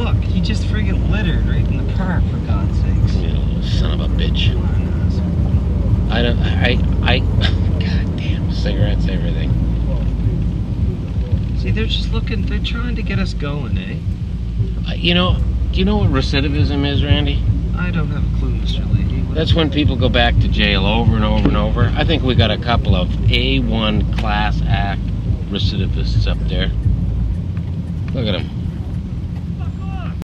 Look, He just friggin' littered right in the park, for God's sakes. You little son of a bitch. I don't. I. I. God damn. Cigarettes, everything. See, they're just looking, they're trying to get us going, eh? Uh, You know. Do you know what recidivism is, Randy? I don't have a clue, Mr. Lahey. That's when people go back to jail over and over and over. I think we got a couple of A1 class act recidivists up there. Look at them.